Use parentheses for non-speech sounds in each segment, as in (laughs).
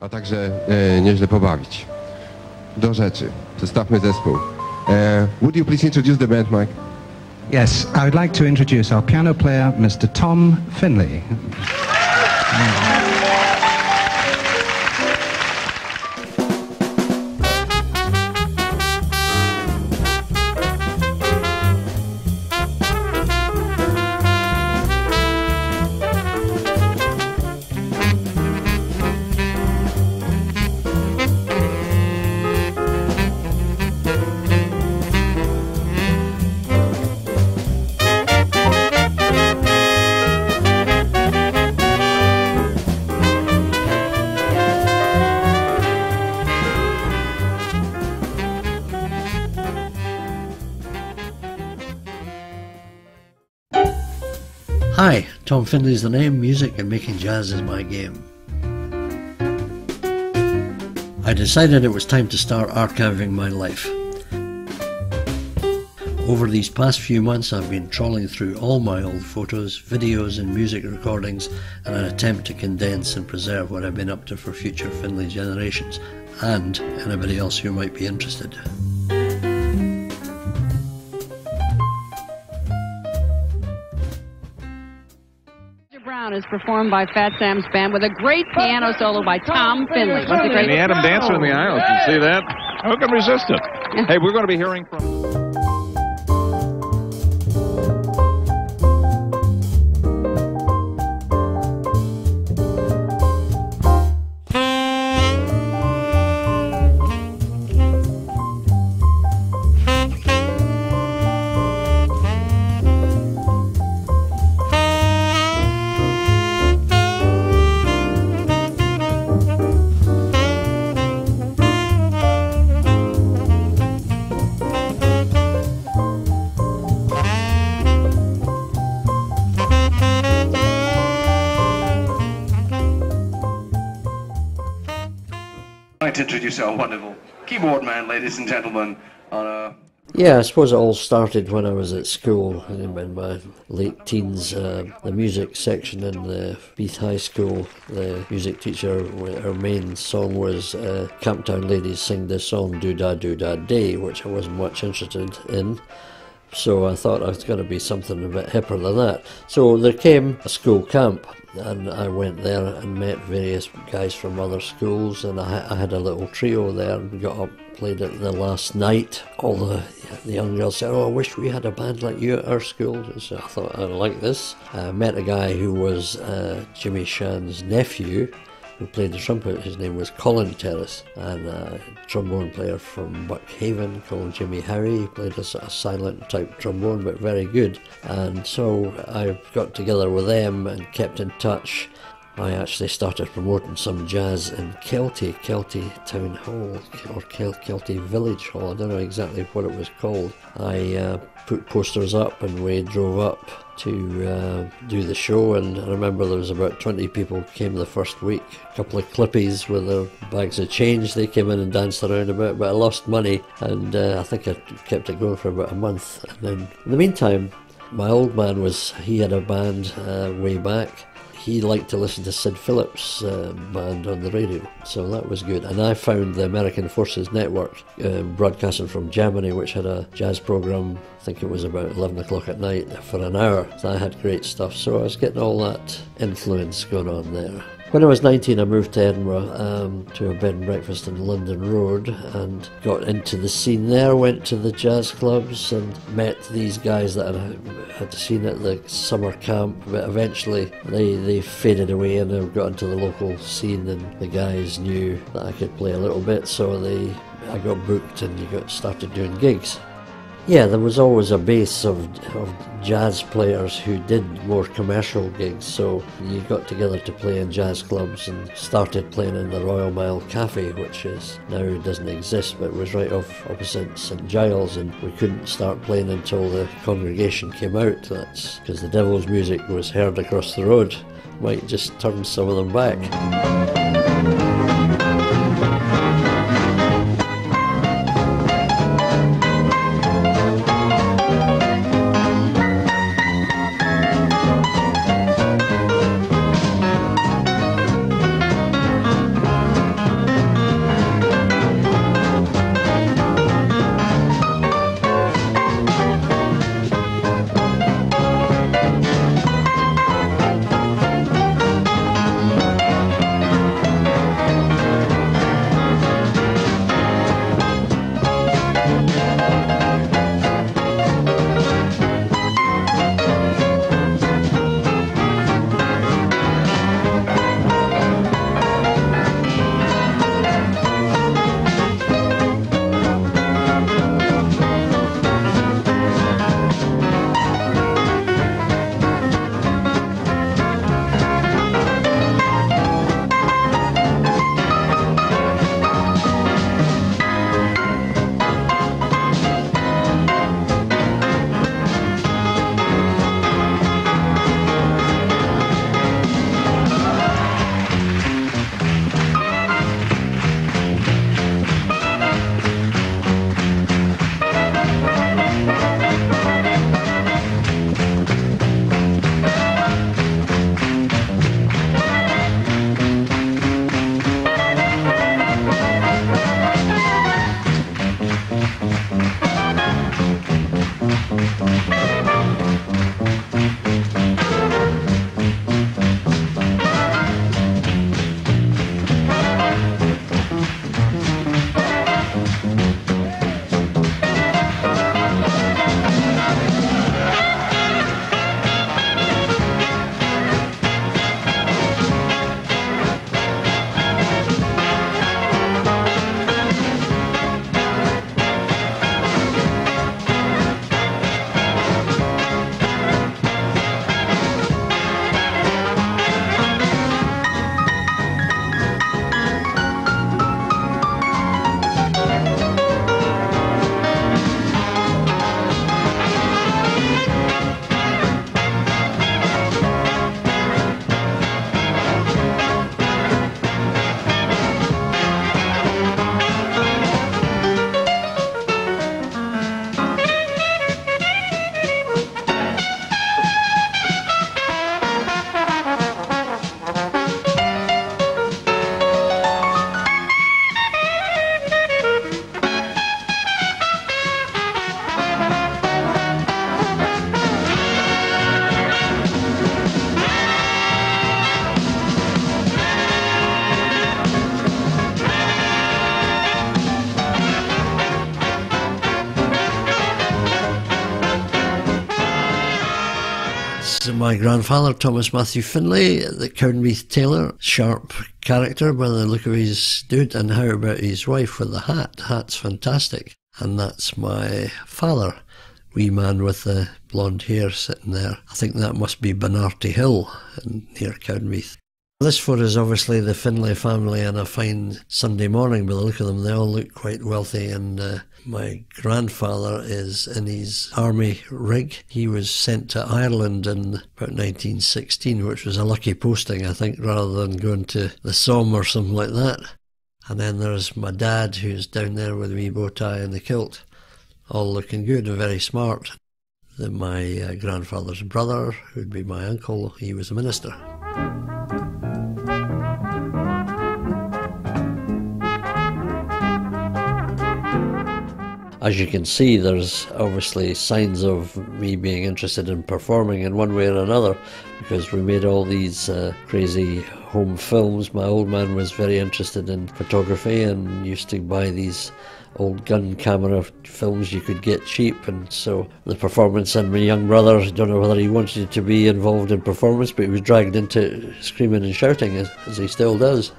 a także e, nieźle pobawić. Do rzeczy. Przedstawmy zespół. E, would you please introduce the band, Mike? Yes, I would like to introduce our piano player, Mr. Tom Finley. Tom Finlay's the name, music and making jazz is my game. I decided it was time to start archiving my life. Over these past few months, I've been trawling through all my old photos, videos, and music recordings in an attempt to condense and preserve what I've been up to for future Finlay generations and anybody else who might be interested. Is performed by Fat Sam's band with a great piano solo by Tom Finlay. What's the great The Adam Dancer in the aisle. Can you see that? Who can resist it? Hey, we're going to be hearing from. Our wonderful keyboard man, ladies and gentlemen, on a Yeah, I suppose it all started when I was at school in in my late teens. Uh, the music section in the Beath High School, the music teacher, her main song was uh, Camptown Ladies Sing This Song Do Da Do Da Day, which I wasn't much interested in. So I thought I was going to be something a bit hipper than that. So there came a school camp, and I went there and met various guys from other schools, and I, I had a little trio there. and got up, played it the last night. All the, the young girls said, "Oh, I wish we had a band like you at our school." So I thought I like this. I met a guy who was uh, Jimmy Shand's nephew, who played the trumpet. His name was Colin Terrace, and a trombone player from Buckhaven called Jimmy Harry. He played a silent type trombone, but very good. And so I got together with them and kept in touch. I actually started promoting some jazz in Kelty, Kelty Town Hall, or Kel- Kelty Village Hall. I don't know exactly what it was called. I uh, put posters up and we drove up to uh, do the show. And I remember there was about 20 people came the first week. A couple of clippies with their bags of change. They came in and danced around a bit, but I lost money. And uh, I think I kept it going for about a month. And then in the meantime, my old man was, he had a band uh, way back he liked to listen to Sid Phillips' uh, band on the radio, so that was good. And I found the American Forces Network uh, broadcasting from Germany, which had a jazz program. I think it was about 11 o'clock at night for an hour. So I had great stuff, so I was getting all that influence going on there. When I was 19, I moved to Edinburgh um, to a bed and breakfast in London Road and got into the scene there. Went to the jazz clubs and met these guys that I had seen at the summer camp. But eventually, they, they faded away and I got into the local scene. And the guys knew that I could play a little bit, so they I got booked and you got started doing gigs. Yeah, there was always a base of, of jazz players who did more commercial gigs, so you got together to play in jazz clubs and started playing in the Royal Mile Cafe, which is now doesn't exist, but was right off opposite St Giles, and we couldn't start playing until the congregation came out. That's because the Devil's music was heard across the road. Might just turn some of them back. My grandfather, Thomas Matthew Finlay, the Cowdenbeath tailor, sharp character by the look of his dude, and how about his wife with the hat? Hat's fantastic. And that's my father, wee man with the blonde hair sitting there. I think that must be Benarty Hill near Cowdenbeath. This photo is obviously the Finlay family on a fine Sunday morning. By the look of them, they all look quite wealthy. And uh, my grandfather is in his army rig. He was sent to Ireland in about 1916, which was a lucky posting, I think, rather than going to the Somme or something like that. And then there's my dad, who's down there with wee bow tie and the kilt, all looking good and very smart. Then my uh, grandfather's brother, who'd be my uncle, he was a minister. As you can see, there's obviously signs of me being interested in performing in one way or another because we made all these uh, crazy home films. My old man was very interested in photography and used to buy these old gun camera films you could get cheap and so the performance and my young brother I don't know whether he wanted to be involved in performance but he was dragged into screaming and shouting as, as he still does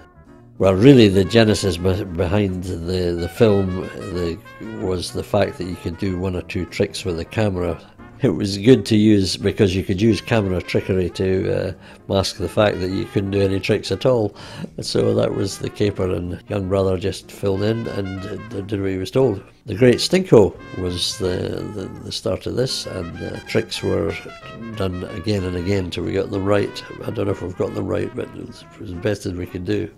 well, really, the genesis behind the the film the, was the fact that you could do one or two tricks with the camera. It was good to use because you could use camera trickery to uh, mask the fact that you couldn't do any tricks at all. So that was the caper, and young brother just filled in and did what he was told. The Great Stinko was the, the, the start of this, and uh, tricks were done again and again until we got them right. I don't know if we've got them right, but it was as best as we could do.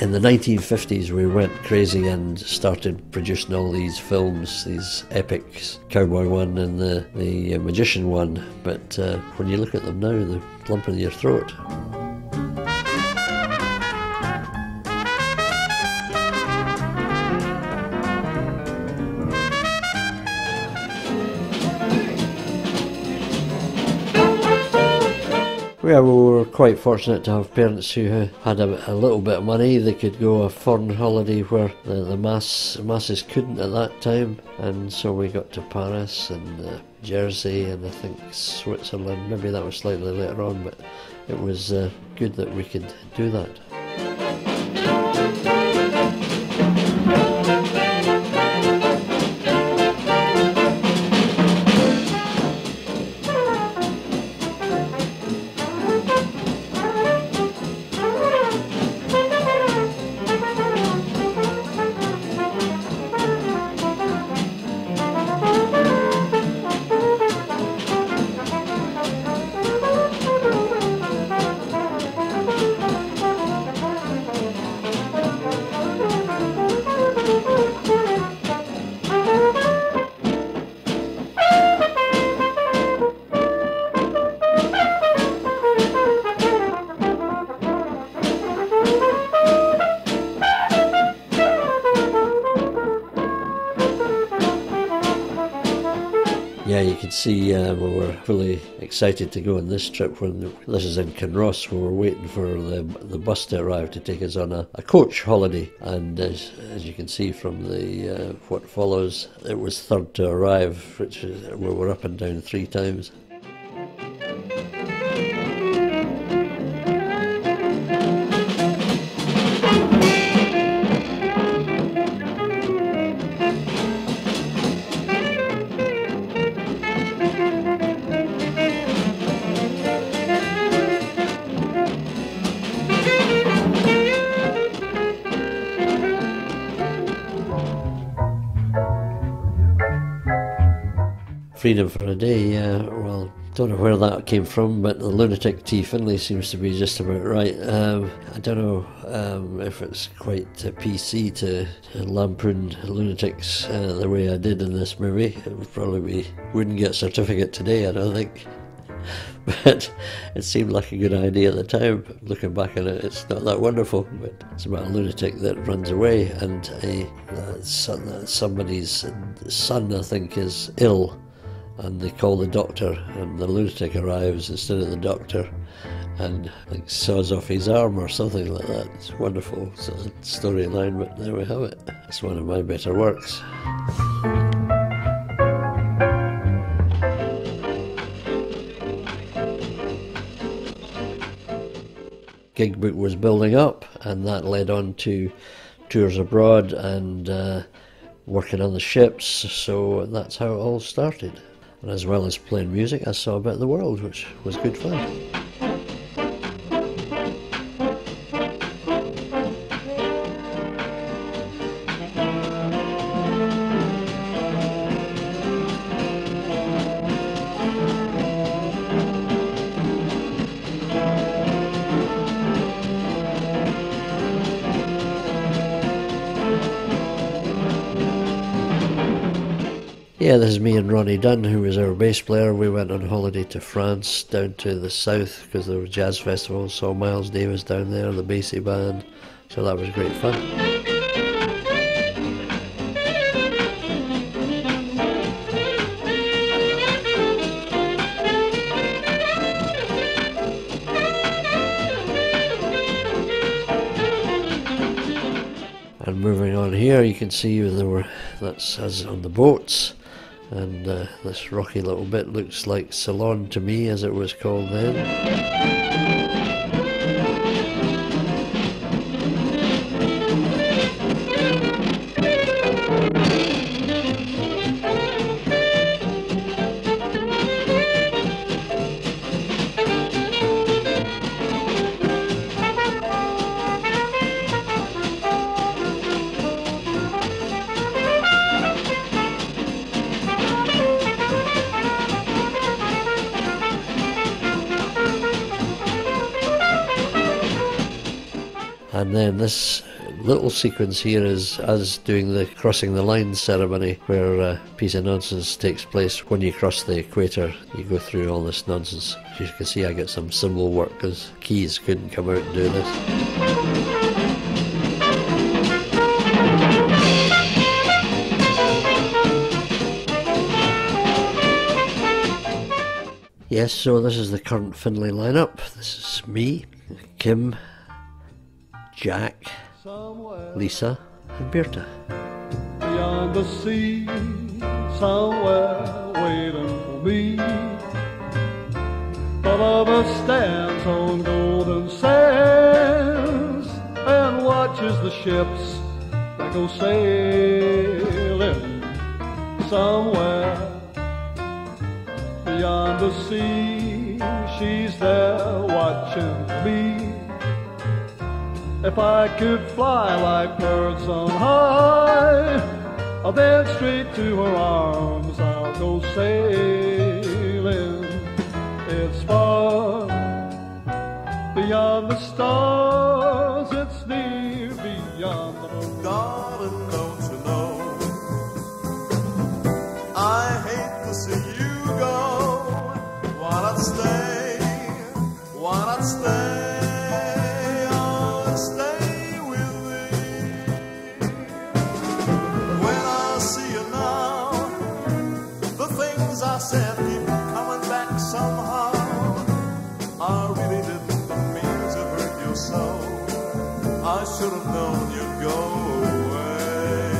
In the 1950s, we went crazy and started producing all these films, these epics, Cowboy One and the, the Magician One. But uh, when you look at them now, they're lump in your throat. Yeah, we were quite fortunate to have parents who had a, a, little bit of money. They could go a foreign holiday where the, the mass masses couldn't at that time, and so we got to Paris and uh, Jersey and I think Switzerland. Maybe that was slightly later on, but it was uh, good that we could do that. Excited to go on this trip when this is in Kinross. We were waiting for the the bus to arrive to take us on a, a coach holiday, and as, as you can see from the uh, what follows, it was third to arrive, which is, we were up and down three times. For a Day, yeah. Well, don't know where that came from, but the lunatic T. Finlay seems to be just about right. Um, I don't know um, if it's quite PC to, to lampoon lunatics uh, the way I did in this movie. It would probably be, wouldn't get a certificate today, I don't think. (laughs) But it seemed like a good idea at the time. Looking back on it, it's not that wonderful, but it's about a lunatic that runs away and a, uh, son, somebody's son, I think, is ill and they call the doctor, and the lunatic arrives instead of the doctor, and like saws off his arm or something like that. It's wonderful. A storyline, but there we have it. It's one of my better works. gig book was building up, and that led on to tours abroad and uh, working on the ships. So that's how it all started. And as well as playing music, I saw a bit of the world, which was good fun. Yeah, this is me and Ronnie Dunn, who was our bass player. We went on holiday to France, down to the south, because there were jazz festivals. Saw Miles Davis down there, the Basie band. So that was great fun. And moving on here, you can see there were that's us on the boats, and uh, this rocky little bit looks like Ceylon to me, as it was called then. This little sequence here is us doing the crossing the line ceremony, where a piece of nonsense takes place when you cross the equator. You go through all this nonsense. As you can see, I get some cymbal work because keys couldn't come out and do this. Yes, so this is the current Finlay lineup. This is me, Kim, Jack, Lisa, and Berta. beyond the sea, somewhere waiting for me. The lover stands on golden sands and watches the ships that go sailing somewhere beyond the sea. She's there watching me. If I could fly like birds on high, I'll then straight to her arms I'll go sailing. It's far beyond the stars, should have known you'd go away.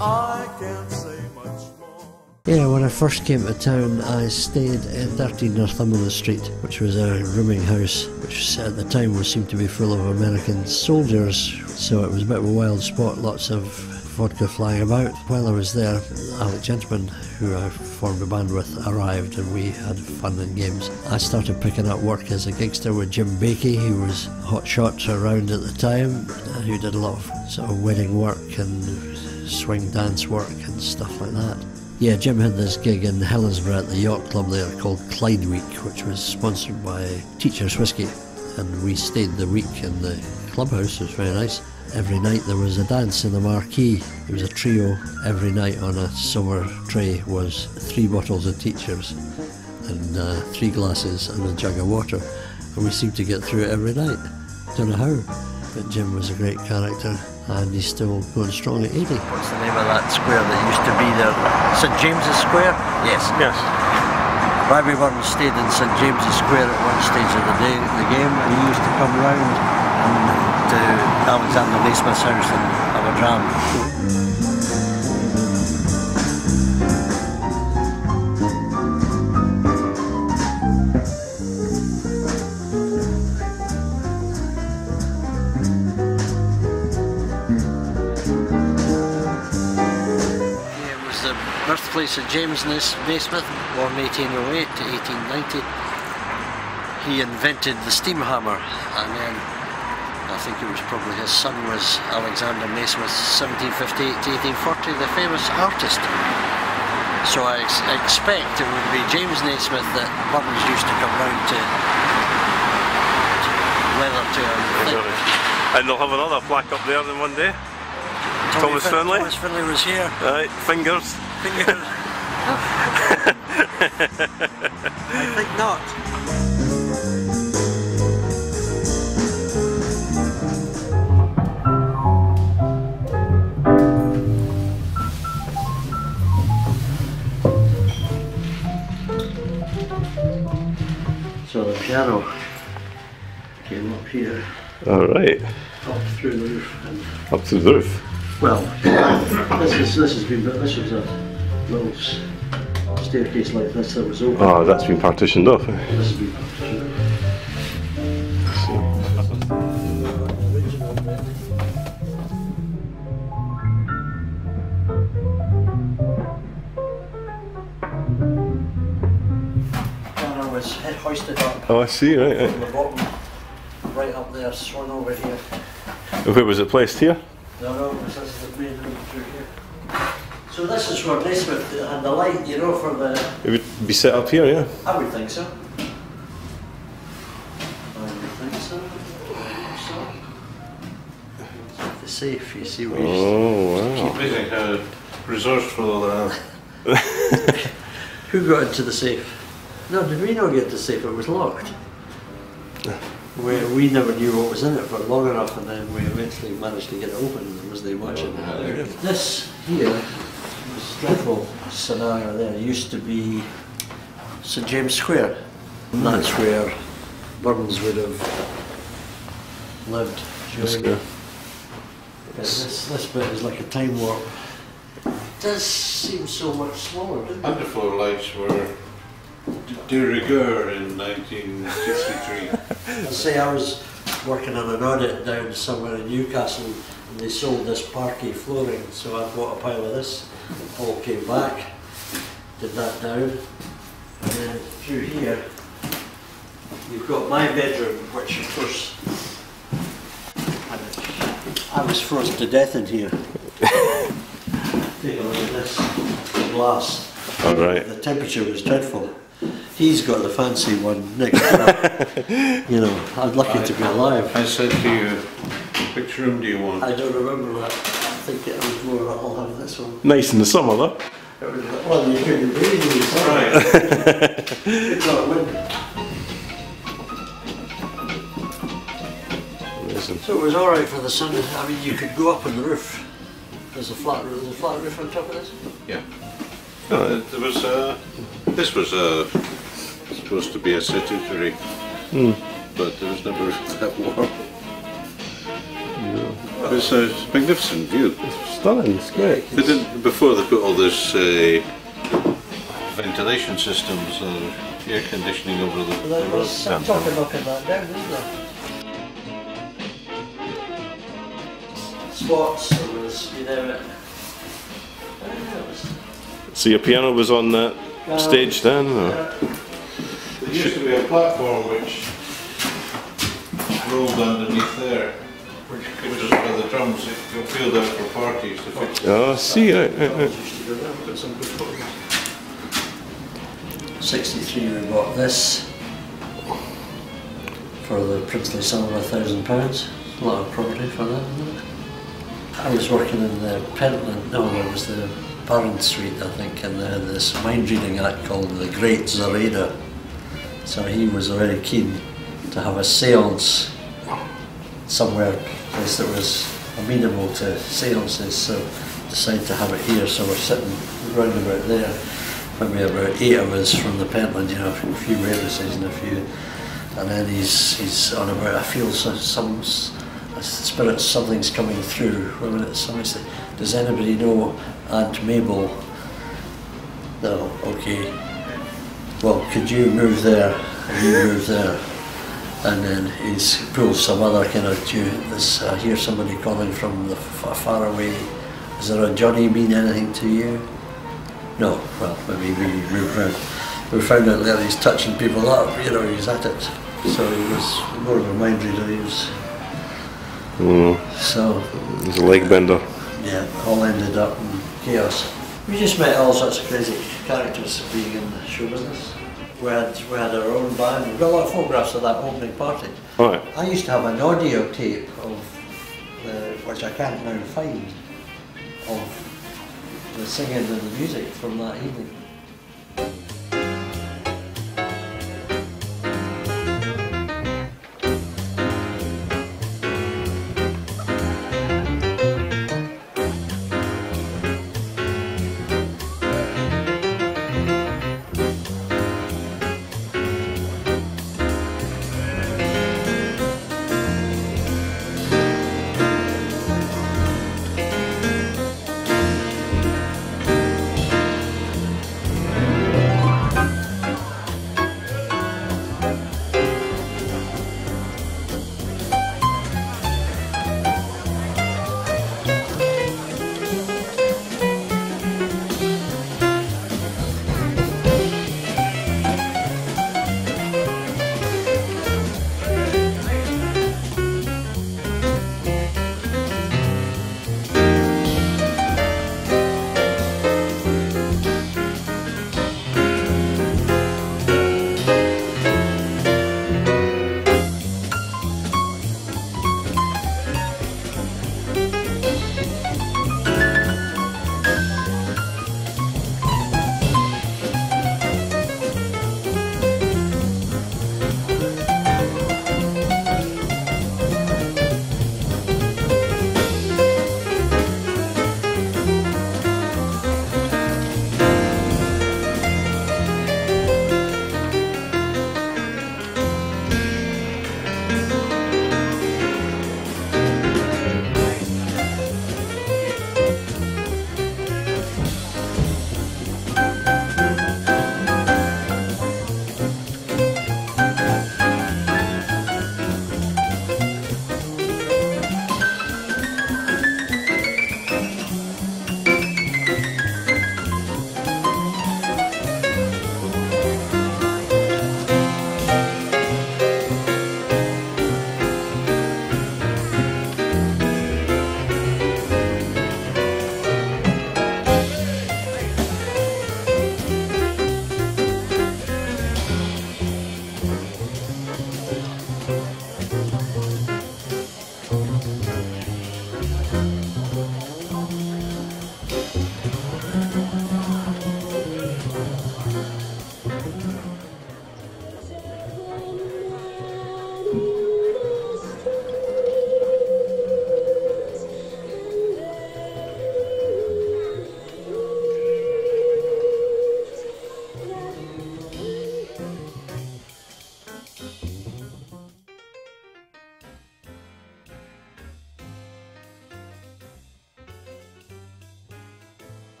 I can't say much more. Yeah, when I first came to town, I stayed at 13 Northumberland Street, which was a rooming house, which at the time was seemed to be full of American soldiers. So it was a bit of a wild spot, lots of vodka flying about. While I was there, Alec Gentleman, who I formed a band with, arrived and we had fun and games. I started picking up work as a gigster with Jim Bakey, who was hot shots around at the time, uh, who did a lot of sort of wedding work and swing dance work and stuff like that. Yeah, Jim had this gig in Helensburgh at the yacht club there called Clyde Week, which was sponsored by Teacher's Whisky. And we stayed the week in the clubhouse, it was very nice. Every night there was a dance in the marquee. There was a trio every night on a silver tray was three bottles of Teacher's and uh, three glasses and a jug of water. And we seemed to get through it every night. Don't know how. But Jim was a great character and he's still going strong at 80. What's the name of that square that used to be there? St James's Square? Yes. Yes. Ivy Burton stayed in St James's Square at one stage of the day, the game, and he used to come round and to Alexander Nasmyth's house and have a dram. It was the birthplace of James Nasmyth, born 1808 to 1890. He invented the steam hammer, and then I think it was probably his son was Alexander Nasmyth, 1758 to 1840, the famous artist. So I ex- expect it would be James Nasmyth that Burns used to come round to, to leather to. And they'll have another plaque up there then one day. Thomas Fin- Finlay. Thomas Finlay was here. Right, fingers. Fingers. (laughs) I think not. Piano came up here, All right, up through the roof, and up to the roof. well, this is this has been this was a little staircase like this that was open. Oh, that's been partitioned off. eh? This has been partitioned. Hoisted up Oh, I see. Right, from the bottom, right up there, swung over here. right. Where was it placed here? No, no, this is the main room through here. So this is where Nasmyth had the light, you know, for the. It would be set up here, yeah. I would think so. I would think so. I think so. The safe, you see where you Oh, wow. Amazing how resourceful uh, (laughs) Who got into the safe? No, did we not get to see if It was locked. We, we never knew what was in it for long enough, and then we eventually managed to get it open. There was much in it. This here, this dreadful scenario there, used to be St James Square. And that's where Burns would have lived. during This, this bit is like a time warp. It does seem so much smaller, doesn't it? underfloor lights were de rigueur in 1963. (laughs) See, I was working on an audit down somewhere in Newcastle and they sold this parquet flooring, so I bought a pile of this, all came back, did that down, and then through here, you've got my bedroom, which of course, I was frozen to death in here. (laughs) Take a look at this glass. All right. The temperature was dreadful. He's got the fancy one next door. (laughs) you know, I'm lucky to be alive. I said to you, which room do you want? I don't remember that. I think it was more, I'll have this one. Nice in the summer, though. It was, well, you couldn't breathe in the sun. It's not wind. Amazing. So it was alright for the sun. I mean, you could go up on the roof. There's a flat roof, there's a flat roof on top of this. Yeah. No, it- there was uh, this was uh, supposed to be a statutory, but it was never (laughs) that warm. It was a magnificent view. It's Stunning, it's great. They didn't before they put all this uh, ventilation systems, uh, air conditioning over the, But the there roof. was some talk that down, isn't there? Spots, there was, you know, it. I don't know, it So your piano was on that stage then? Or? There used to be a platform which rolled underneath there, which was where the drums got filled out for parties to fix. Oh, see, right, right, right. used to go there, got some good photos. 63 we bought this for the princely sum of a thousand pounds. A lot of property for that, isn't it? I was working in the Pentland, no, it was the Baron Street, I think, and they had this mind reading act called the Great Zareda. So he was very keen to have a seance somewhere, place that was amenable to seances, so decided to have it here, so we're sitting round about there. maybe about eight of us from the Pentland, you know, a few witnesses and a few, and then he's he's on about. I feel so, some a spirit, something's coming through. Wait a minute, somebody said, "Does anybody know Aunt Mabel?" No. Okay. Well, could you move there? And you move there. And then he's pulled some other kind of tune. This, I hear somebody calling from the f- far away. Is there a Johnny mean anything to you? No. Well, maybe we moved round. We found out later he's touching people up. You know, he's at it. So he was more of a mind reader. He was. Mm. So He's a leg bender. yeah, all ended up in chaos. We just met all sorts of crazy characters being in the show business. We had, we had our own band. We've got a lot of photographs of that opening party. Right. I used to have an audio tape of the, which I can't now find, of the singing and the music from that evening.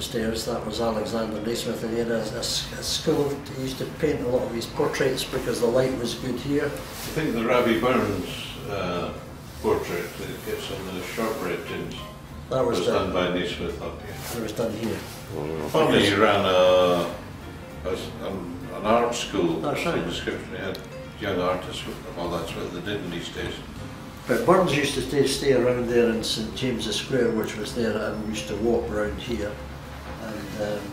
Downstairs, that was Alexander Nasmyth, and he had a school, he used to paint a lot of his portraits because the light was good here. I think the Rabbie Burns uh, portrait that gets on the shortbread tins That was was done, done by Nasmyth up here. it was done here. Apparently he ran a, a s- an, an art school. That's right. The description he had young artists, well that's what they did in these days. But Burns used to stay, stay around there in St James's Square, which was there, and we used to walk around here. And um,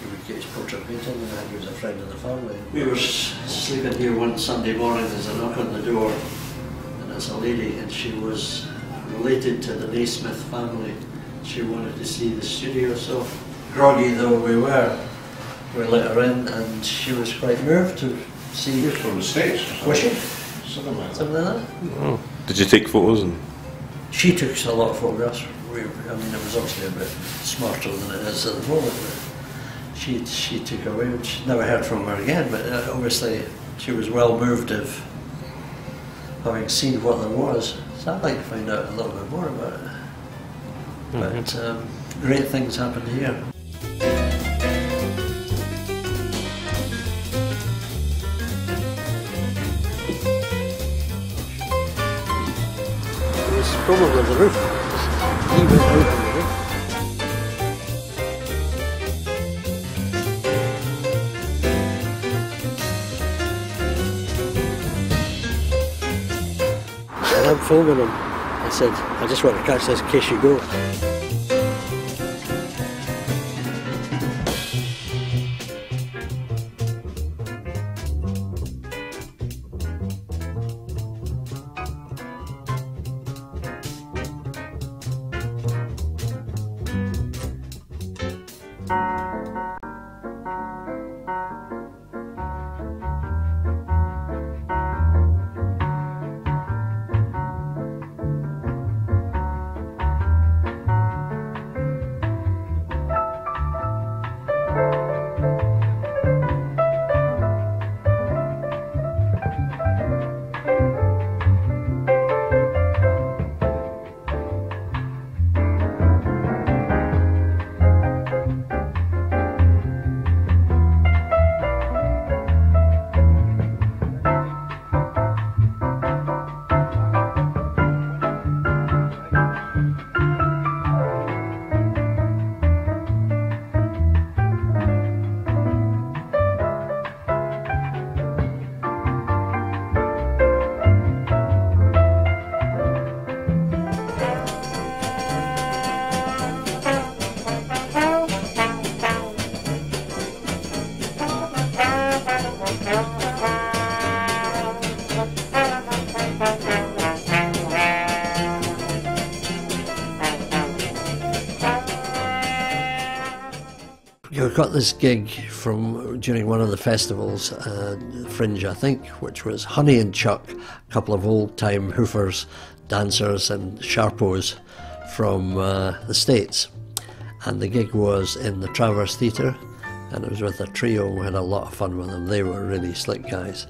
he would get his portrait painted, and he was a friend of the family. We were sleeping here one Sunday morning, there's a knock on the door, and it's a lady, and she was related to the Nasmyth family. She wanted to see the studio, so groggy though we were, we let her in, and she was quite moved to see. He was from the States. or Was she? Something like that. Something like that? Oh. Did you take photos and She took a lot of photographs. We, I mean, it was obviously a bit smarter than it is at the moment. But she she took away. She never heard from her again. But uh, obviously, she was well moved of having seen what there was. So I'd like to find out a little bit more about it. But um, great things happened here. It was probably the roof. I'm filming him. I said, I just want to catch this in case you go. Got this gig from during one of the festivals, uh, Fringe, I think, which was Honi and Chuck, a couple of old time hoofers, dancers, and sharpos from uh, the States. And the gig was in the Traverse Theatre, and it was with a trio. We had a lot of fun with them. They were really slick guys.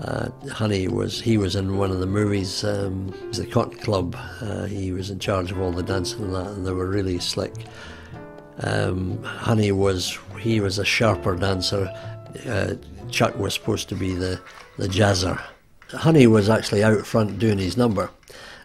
Uh, Honi was he was in one of the movies, um, the Cotton Club. Uh, he was in charge of all the dancing and that, and they were really slick. Um, Honi was he was a sharper dancer. Uh, Chuck was supposed to be the the jazzer. Honi was actually out front doing his number,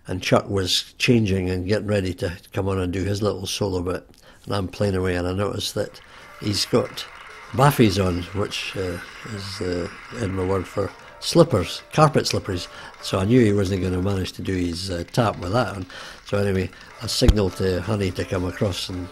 and Chuck was changing and getting ready to come on and do his little solo bit. And I'm playing away, and I noticed that he's got baffies on, which uh, is uh, in my word for slippers, carpet slippers. So I knew he wasn't going to manage to do his uh, tap with that on. So anyway, I signalled to Honi to come across, and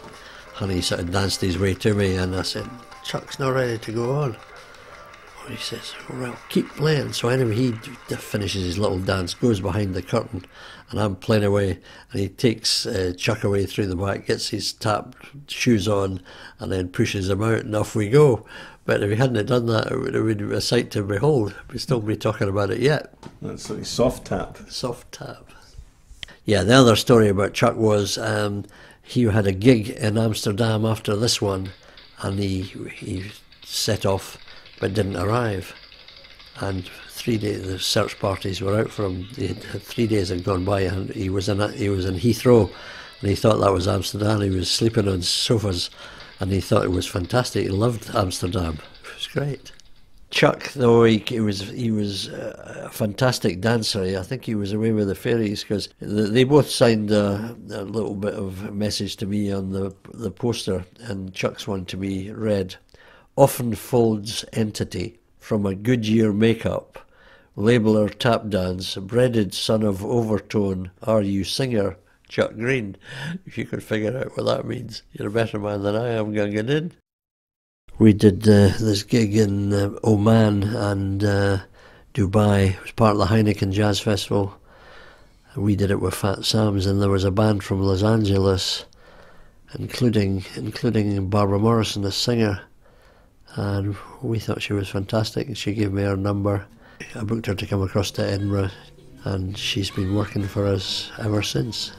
Honi sort of danced his way to me, and I said, "Chuck's not ready to go on." Well, he says, "Well, keep playing." So anyway, he d- finishes his little dance, goes behind the curtain, and I'm playing away, and he takes uh, Chuck away through the back, gets his tap shoes on, and then pushes him out, and off we go. But if he hadn't done that, it would have been a sight to behold. We'd still be talking about it yet. That's like soft tap. Soft tap. Yeah, the other story about Chuck was um, he had a gig in Amsterdam after this one, and he he set off but didn't arrive. And three days, the search parties were out for him. Three days had gone by, and he was in he was in Heathrow, and he thought that was Amsterdam. He was sleeping on sofas, and he thought it was fantastic. He loved Amsterdam. It was great. Chuck, though he, he was he was a fantastic dancer. I think he was away with the fairies because they both signed a, a, little bit of message to me on the the poster, and Chuck's one to me read, "Often folds entity from a Goodyear makeup, labeler tap dance, breaded son of overtone. Are you singer?" Chuck Green. (laughs) If you could figure out what that means, you're a better man than I am, Gunga Din. We did uh, this gig in uh, Oman and uh, Dubai. It was part of the Heineken Jazz Festival. We did it with Fat Sam's, and there was a band from Los Angeles, including including Barbara Morrison, the singer. And we thought she was fantastic. She gave me her number. I booked her to come across to Edinburgh, and she's been working for us ever since.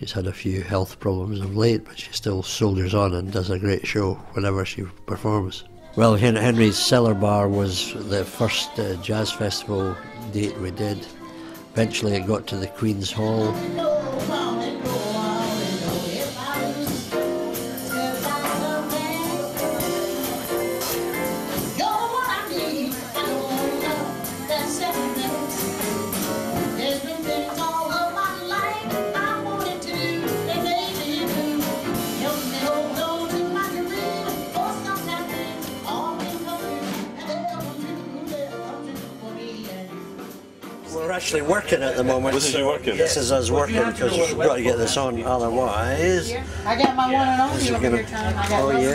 She's had a few health problems of late, but she still soldiers on and does a great show whenever she performs. Well, Henry's Cellar Bar was the first uh, jazz festival date we did. Eventually, it got to the Queen's Hall. Actually working at the moment. This is you working? This is us working because we've got to get this on. Otherwise, I got my one and only over here, Tom. Oh, yeah?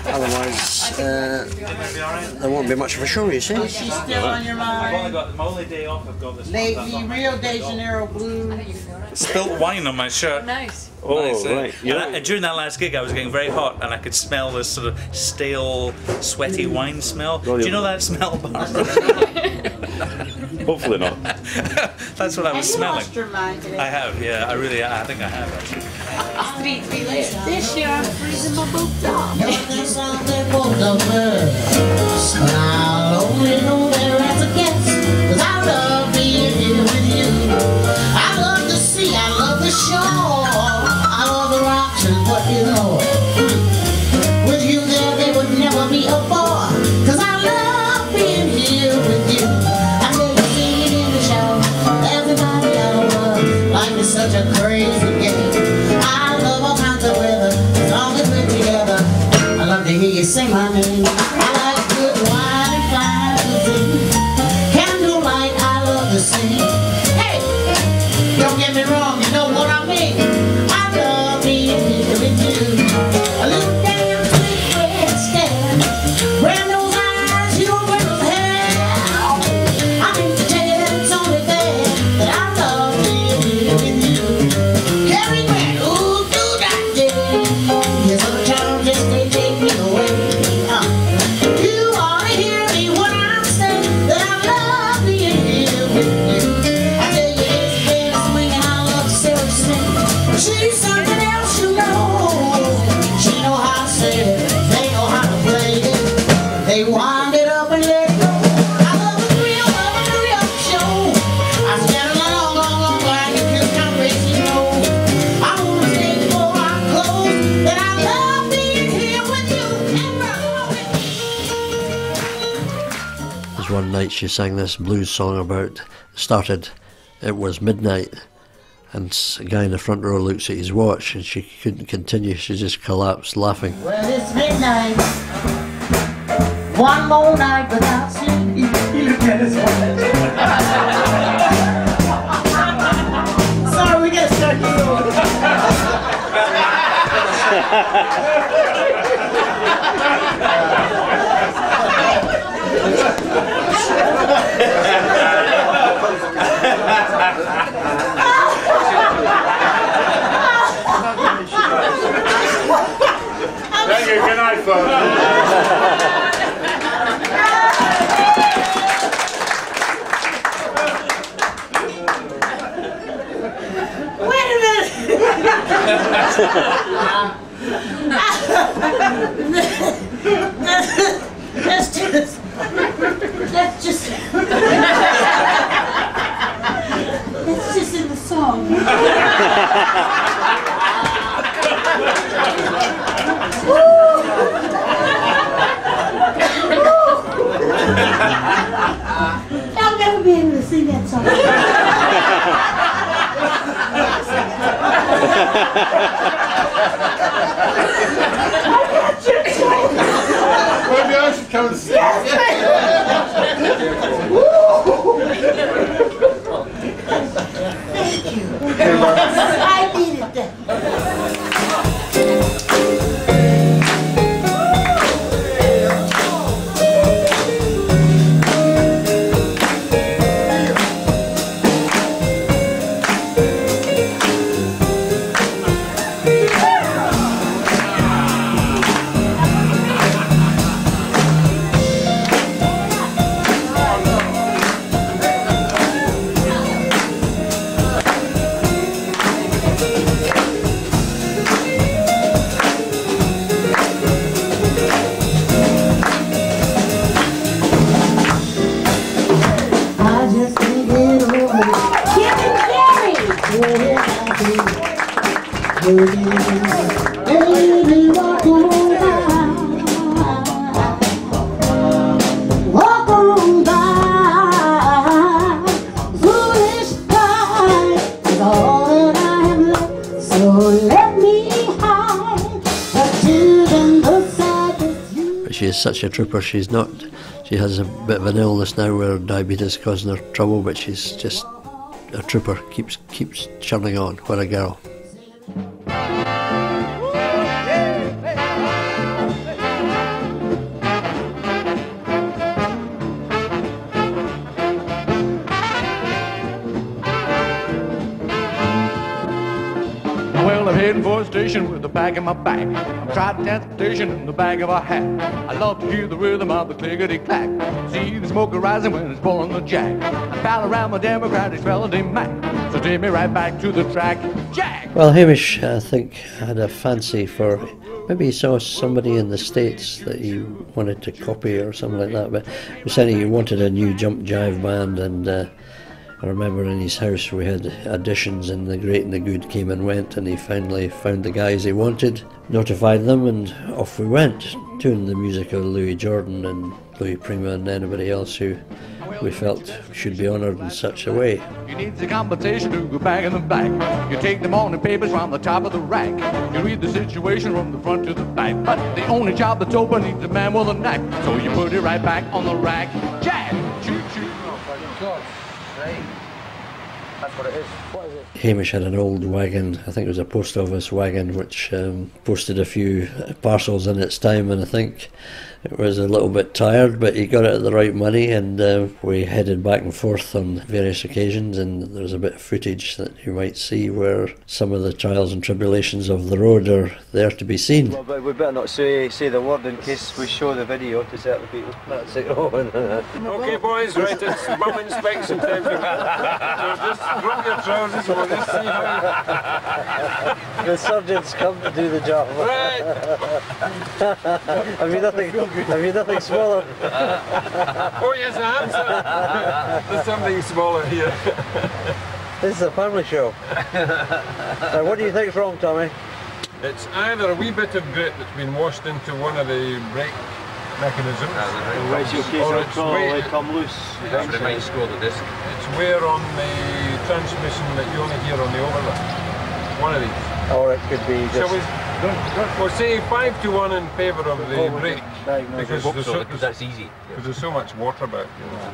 (laughs) otherwise uh, there won't be much of a show. You see? Is she still on your mind? I've only got the only day off. I've got this. They, the Rio de Janeiro blues. Spilt wine on my shirt. Nice. Oh, Nice, eh? right. And, I- and during that last gig, I was getting very hot, and I could smell this sort of stale, sweaty wine smell. Do you know that smell, Barbara? (laughs) (laughs) Hopefully not. (laughs) That's what I Have was you smelling. lost your mind? I have, yeah. I really, I think I have actually. Street related. This year I'm freezing my boots off. I'll only know there as a guest, 'cause I love being here with you. I love the sea, I love the shore, I love the rocks and what you know. With you there, there would never be night she sang this blues song about started. It was midnight, and a guy in the front row looks at his watch, and she couldn't continue. She just collapsed laughing. Well, it's midnight. One more night without sleep. He looked at his watch. (laughs) Sorry, we gotta start this You. Good night, folks. Wait a minute. That's just. That's just. It's just in the song. I'll never be able to sing that song. Maybe I should come and sing. Thank you. Such a trooper. She's not. She has a bit of an illness now where diabetes is causing her trouble, but she's just a trooper. Keeps keeps churning on. What a girl. Well, I'm heading for a station with a bag in my back. I'm trying transportation in the bag of a hat. I love to hear the rhythm of the clickety clack. See the smoke rising when it's blowing the jack. I pal around my Democratic felony Mac. So take me right back to the track. Jack! Well, Hamish, I think, had a fancy for. Maybe he saw somebody in the States that he wanted to copy or something like that. But he said he wanted a new jump jive band, and uh, I remember in his house we had auditions, and the great and the good came and went, and he finally found the guys he wanted, notified them, and off we went, doing the music of Louis Jordan and Louis Prima and anybody else who we felt should be honoured in such a way. You need the compensation to go back in the back. You take the morning papers from the top of the rack. You read the situation from the front to the back. But the only job that's open needs a man with a. So you put it right back on the rack. Jack! Choo choo! What is it? Hamish had an old wagon, I think it was a post office wagon, which um, posted a few parcels in its time, and I think it was a little bit tired, but he got it at the right money, and uh, we headed back and forth on various occasions, and there's a bit of footage that you might see where some of the trials and tribulations of the road are there to be seen. Well, but we better not say say the word in case we show the video to certain people. (laughs) That's it. Oh, Okay, boys, right, it's bum inspection time. so just drop your trousers, we'll just see how... the surgeons come to do the job. Right. have you nothing? Have you nothing smaller? (laughs) oh yes, I am, sir. There's something smaller here. This is a family show. now, what do you think's wrong, Tommy? It's either a wee bit of grit that's been washed into one of the brake mechanisms, Right, so okay, so or it's it's all way, like come loose. eventually. it's wear on the transmission that you only hear on the overlap. One of these. Or it could be Shall just. We, we'll say five to one in favour of the break because there's So so, that- that's easy. Because there's so much water about. You know.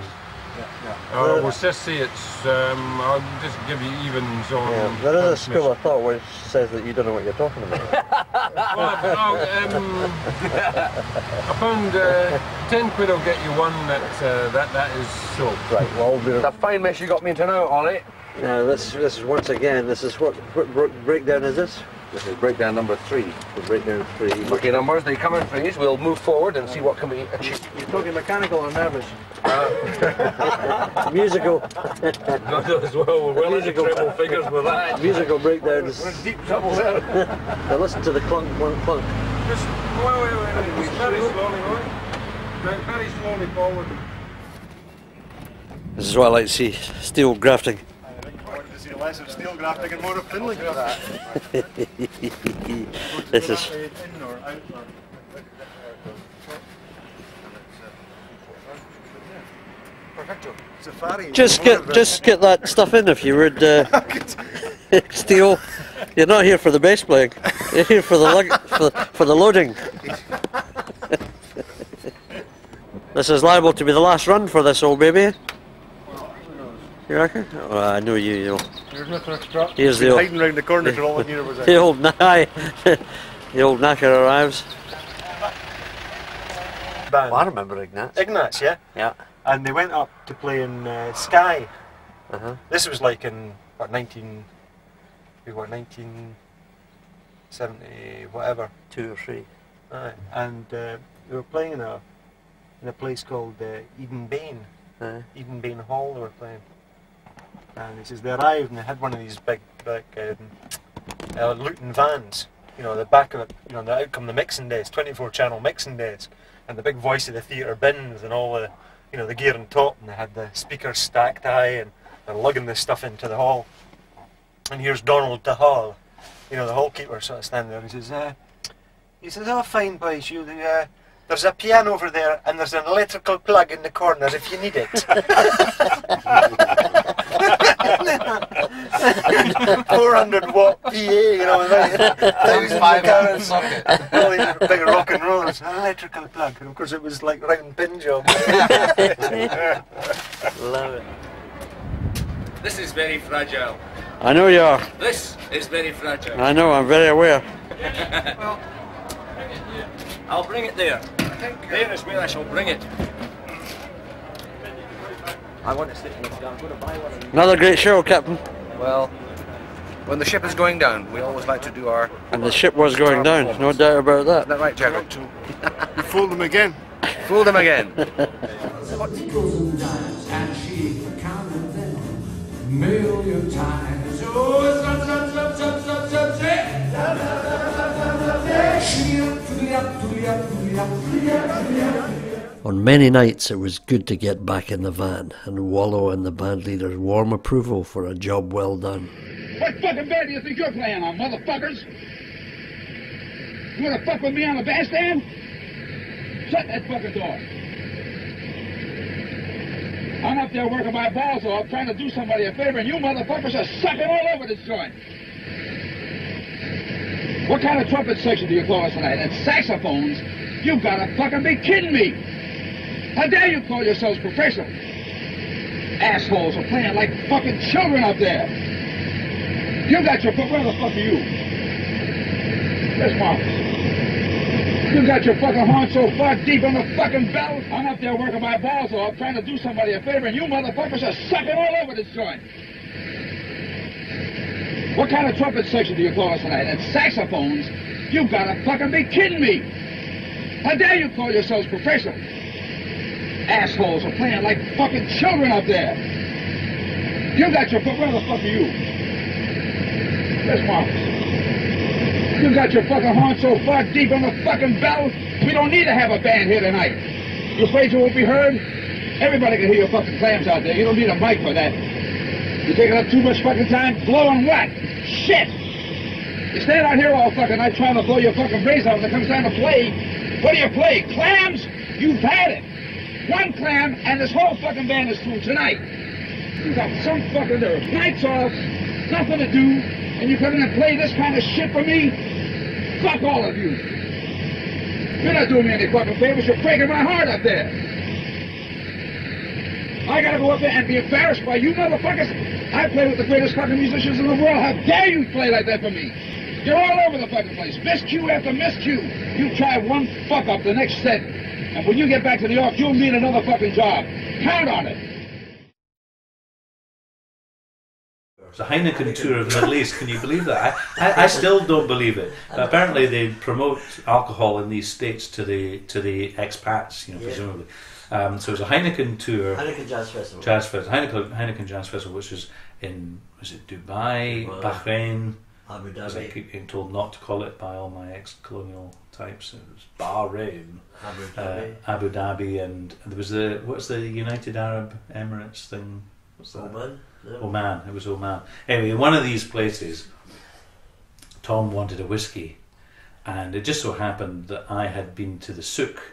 Yeah. Or we'll just say it's. Um, I'll just give you evens on. Yeah, there is a school of thought which says that you don't know what you're talking about. (laughs) Well, no, um, I found uh, ten quid will get you one that uh, that that is so. Right. Well, we're a fine mess you got me into now, Ollie. Now this this is once again this is what, what breakdown is this? This is breakdown number three. So breakdown three. Lucky numbers, they come in threes. We'll move forward and see what can we achieve. You're talking mechanical or nervous? Uh, (laughs) Musical. Not as well. We're well into triple figures with that. Musical breakdowns. We're in deep trouble there. (laughs) now listen to the clunk, clunk, clunk. Just wait, wait, wait, wait. Very slowly, right? Right, very slowly forward. This is what I like to see steel grafting. See less of steel grafting and more of Finlay (laughs) this is just get just get that stuff in if you would. Uh, (laughs) steel. You're not here for the bass playing. You're here for the for, for the loading. (laughs) this is liable to be the last run for this old baby. You reckon? Oh, I know you. You know. Here's Mr. Extra. Here's the old, hiding round the corner (laughs) till all the gear was the old knack. (laughs) the old knacker arrives. Band. I remember Ignatz. Ignatz, yeah? Yeah. And they went up to play in uh, Skye. Uh-huh. This was like in, what, 19... We were 1970, whatever. Two or three. Aye. And uh, they were playing in a in a place called uh, Edinbane. Uh-huh. Aye. Edinbane Hall they were playing. And he says they arrived and they had one of these big, big um, uh, Luton vans. You know, the back of it, you know, the outcome the mixing desk, 24 channel mixing desk, and the big voice of the theatre bins and all the, you know, the gear on top, and they had the speakers stacked high, and they're lugging this stuff into the hall. And here's Donald DeHall you know, the hall keeper sort of standing there. He says, uh, he says, "Oh, fine, boys. You, uh, there's a piano over there, and there's an electrical plug in the corner if you need it." (laughs) (laughs) Four hundred watt PA, you know, with like thousands of Five amp carats, socket. Oh, all these big rock and rollers, an electrical plug, and of course it was like round pin job. (laughs) Love it. This is very fragile. I know you are. This is very fragile. I know, I'm very aware. (laughs) well, I'll bring it there. There is where I shall bring it. I want to sit in this I'm going to buy one. Another great show, Captain. Well, when the ship is going down, we always like to do our. And the ship was going down, no doubt about that. Isn't that right, Jack? You fooled them again. Fooled them again. And she counted them million times. Oh, zap, zap, zap, zap, zap, zap, zap. She up to the to to to to. On many nights, it was good to get back in the van and wallow in the band leader's warm approval for a job well done. What fucking band do you think you're playing on, motherfuckers? You wanna fuck with me on the bandstand? Shut that fucking door. I'm up there working my balls off, trying to do somebody a favor, and you motherfuckers are sucking all over this joint. What kind of trumpet section do you call us tonight? And saxophones? You gotta fucking be kidding me! How dare you call yourselves professional? Assholes are playing like fucking children up there. You got your. Where the fuck are you? Where's Marcus? You got your fucking horn so far deep in the fucking bell. I'm up there working my balls off, trying to do somebody a favor, and you motherfuckers are sucking all over this joint. What kind of trumpet section do you call us tonight? And saxophones? You gotta fucking be kidding me! How dare you call yourselves professional? Assholes are playing like fucking children up there. You got your. Where the fuck are you? Where's Marcus? You got your fucking horn so far deep in the fucking bell, we don't need to have a band here tonight. You afraid you won't be heard? Everybody can hear your fucking clams out there. You don't need a mic for that. You're taking up too much fucking time blowing what? Shit! You stand out here all fucking night trying to blow your fucking brains out when it comes time to play. What do you play? Clams? You've had it. One clam and this whole fucking band is through tonight. You got some fucking nerve. Nights off, nothing to do, and you come in and play this kind of shit for me? Fuck all of you. You're not doing me any fucking favors. You're breaking my heart up there. I gotta go up there and be embarrassed by you motherfuckers. I play with the greatest fucking musicians in the world. How dare you play like that for me? You're all over the fucking place. Miscue after miscue. You You try one fuck up the next set. And when you get back to New York, you'll need another fucking job. Count on it. It's a Heineken tour of the Middle East. Can you believe that? I, I, I still don't believe it. But apparently, they promote alcohol in these states to the to the expats, you know, Yeah. presumably. Um, so it's a Heineken tour. Heineken Jazz Festival. Jazz Festival. Heineken, Heineken Jazz Festival, which is in was it Dubai, Dubai, Bahrain, Abu As I Dhabi. keep being told not to call it by all my ex-colonial types. It was Bahrain, Abu uh, Dhabi. Abu Dhabi, and there was the what's the United Arab Emirates thing? What's that? Oman? No. Oman. It was Oman. Anyway, in one of these places, Tom wanted a whiskey, and it just so happened that I had been to the souk.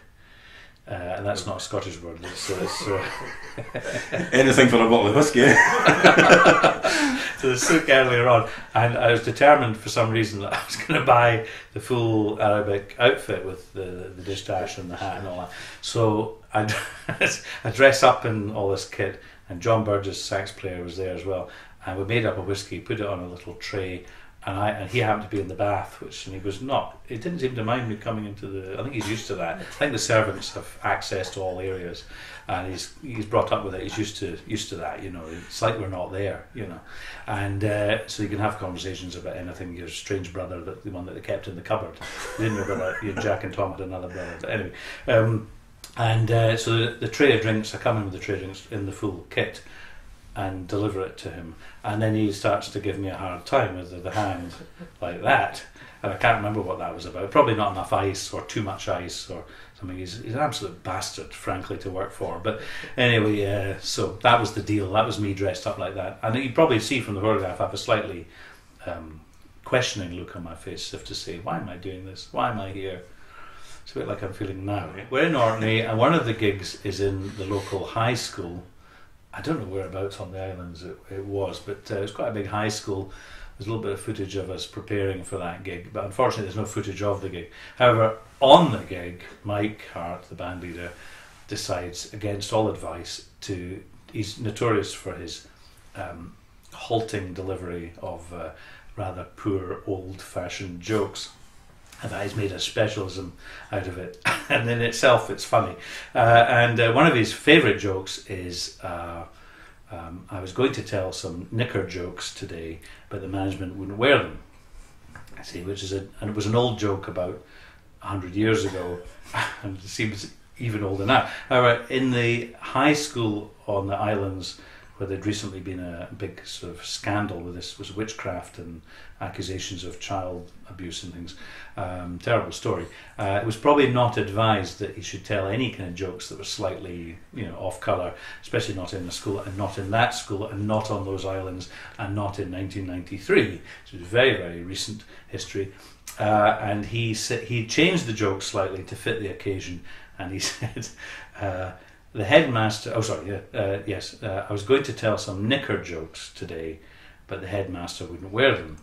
Uh, and that's not a Scottish word. It's, uh, (laughs) it's, uh, Anything for a bottle of whiskey. (laughs) to the souk earlier on, and I was determined for some reason that (laughs) I was going to buy the full Arabic outfit with the the dish dash and the hat and all that. So I, (laughs) I dress up in all this kit, and John Burgess, sax player, was there as well. And we made up a whiskey, put it on a little tray, and I and he happened to be in the bath, which and he was not. He didn't seem to mind me coming into the. I think he's used to that. I think the servants have access to all areas, and he's he's brought up with it. He's used to used to that. You know, it's like we're not there. You know, and uh, so you can have conversations about anything. Your strange brother, that the one that they kept in the cupboard. Didn't know about you. Jack and Tom had another brother. But anyway. Um, and uh, so the, the tray of drinks, I come in with the tray of drinks in the full kit and deliver it to him. And then he starts to give me a hard time with the, hand like that. And I can't remember what that was about. Probably not enough ice or too much ice or something. He's, he's an absolute bastard, frankly, to work for. But anyway, uh, so that was the deal. That was me dressed up like that. And you probably see from the photograph I have a slightly um, questioning look on my face as if to say, why am I doing this? Why am I here? It's a bit like I'm feeling now. We're in Orkney, and one of the gigs is in the local high school. I don't know whereabouts on the islands it, it was, but uh, it was quite a big high school. There's a little bit of footage of us preparing for that gig, but unfortunately, there's no footage of the gig. However, on the gig, Mike Hart, the band leader, decides, against all advice, to. He's notorious for his um, halting delivery of uh, rather poor, old fashioned jokes. And he's made a specialism out of it. (laughs) and in itself, it's funny. Uh, and uh, one of his favourite jokes is uh, um, I was going to tell some knicker jokes today, but the management wouldn't wear them. I see, which is a, and it was an old joke about 100 years ago, (laughs) and it seems even older now. However, in the high school on the islands, where there'd recently been a big sort of scandal with this was witchcraft and accusations of child abuse and things. Um, terrible story. Uh, it was probably not advised that he should tell any kind of jokes that were slightly, you know, off colour, especially not in the school and not in that school and not on those islands and not in 1993. So it was very, very recent history. Uh, and he he changed the joke slightly to fit the occasion, and he (laughs) said. Uh, the headmaster, oh sorry, uh, yes, uh, I was going to tell some knicker jokes today, but the headmaster wouldn't wear them.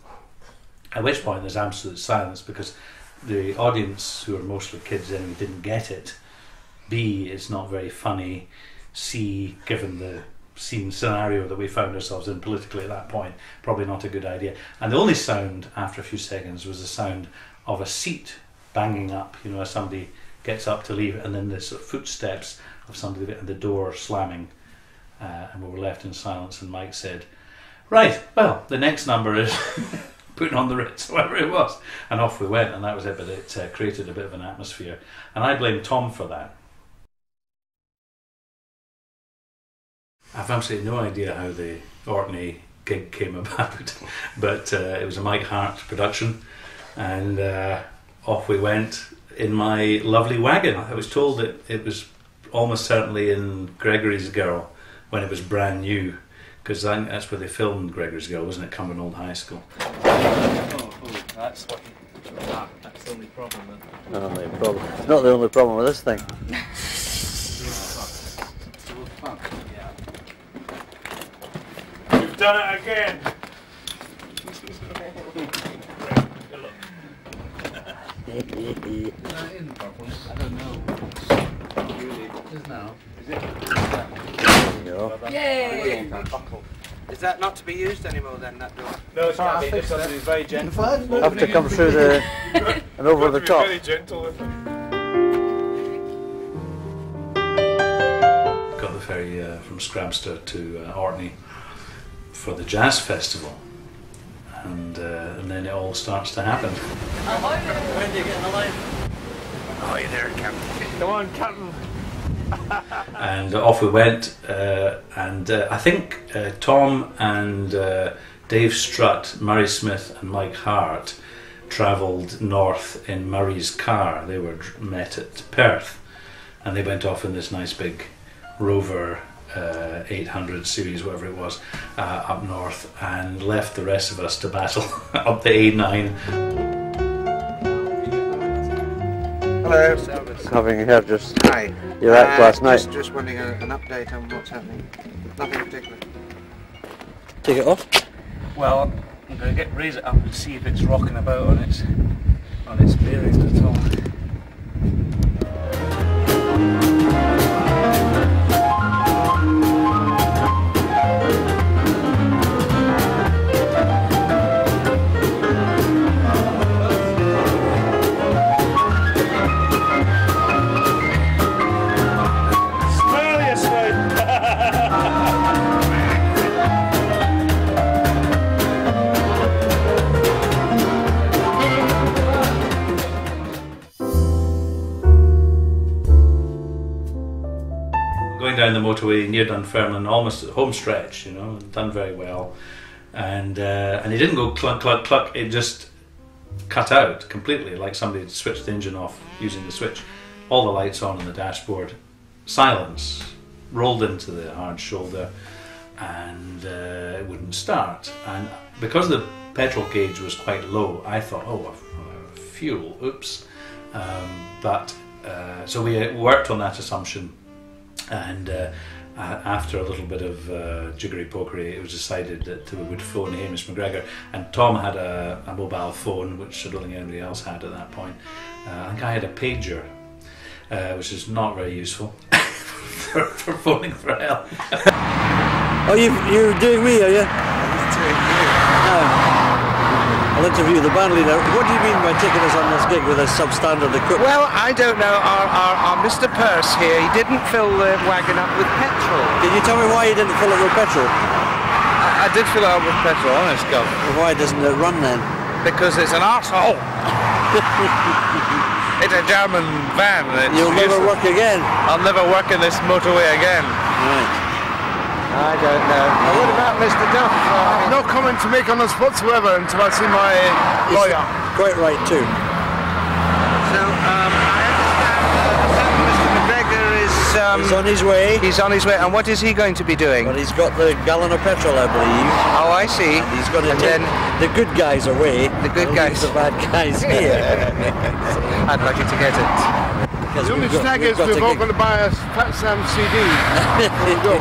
At which point there's absolute silence because the audience, who are mostly kids anyway, didn't get it. B, it's not very funny. C, given the scene scenario that we found ourselves in politically at that point, probably not a good idea. And the only sound after a few seconds was the sound of a seat banging up, you know, as somebody gets up to leave, and then the sort of footsteps of somebody and the door slamming, uh, and we were left in silence. And Mike said, "Right, well, the next number is (laughs) putting on the Ritz, (laughs) whatever it was," and off we went, and that was it. But it uh, created a bit of an atmosphere, and I blame Tom for that. I've absolutely no idea how the Orkney gig came (laughs) about, but uh, it was a Mike Hart production, and uh, off we went in my lovely wagon. I was told that it was almost certainly in Gregory's Girl when it was brand new, because that's where they filmed Gregory's Girl, wasn't it? Cumbernauld High School. Oh, oh, that's what. Ah, that's the only problem. Then. Only problem. It's not the only problem with this thing. You've done it again. Is that in purple? I don't know. Just now. Is it? Yay! Is that not to be used anymore then, that door? No, it's not. It's got to be very gentle. Have to come through the and over the top. Very gentle with. Got the ferry uh, from Scrabster to uh, Orkney for the jazz festival, and uh, and then it all starts to happen. When do you get in the line? Oh, you there, Captain. Come on, Captain. (laughs) and off we went. Uh, and uh, I think uh, Tom and uh, Dave Strutt, Murray Smith, and Mike Hart travelled north in Murray's car. They were met at Perth, and they went off in this nice big Rover. Uh, 800 series, whatever it was, uh, up north, and left the rest of us to battle (laughs) up the A9. Hello. Having heard just Hi. your act Uh, last night. Just, just wanting a, an update on what's happening. Nothing particular. Take it off. Well, I'm going to get raise it up and see if it's rocking about on its on its bearings at all. Down the motorway near Dunfermline, almost home stretch, you know, done very well. And uh, and it didn't go cluck cluck cluck. It just cut out completely, like somebody had switched the engine off using the switch. All the lights on in the dashboard, silence. Rolled into the hard shoulder, and uh, it wouldn't start. And because the petrol gauge was quite low. I thought, oh, fuel, oops. Um, but uh, so we uh, worked on that assumption, and uh, after a little bit of uh, jiggery pokery, it was decided that we would phone Hamish McGregor. And Tom had a, a mobile phone, which I don't think anybody else had at that point. Uh, I think I had a pager, uh, which is not very useful (laughs) for, for phoning for help. Oh, you, you're doing me, are you? No. I'll interview the band leader. What do you mean by taking us on this gig with a substandard equipment? Well, I don't know. Our, our, our Mr. Purse here, he didn't fill the wagon up with petrol. Can you tell me why he didn't fill it with petrol? I, I did fill it up with petrol, honest God. Well, why doesn't it run then? Because it's an arsehole. (laughs) it's a German van. It's You'll never work again. I'll never work in this motorway again. Right. I don't know. Now, what about Mr. Duff? Uh, No comment to make on this whatsoever until I see my lawyer. Quite right too. So, um, I understand that Mr. McGregor is... Um, He's on his way. He's on his way. And what is he going to be doing? Well, he's got the gallon of petrol, I believe. Oh, I see. He's going to And take then- the good guys away. The good guys. the bad guys (laughs) here. I'd like you to get it. Because The only we've got- snag we've is got we're to all gig- going to buy a Fat Sam CD. We go. (laughs)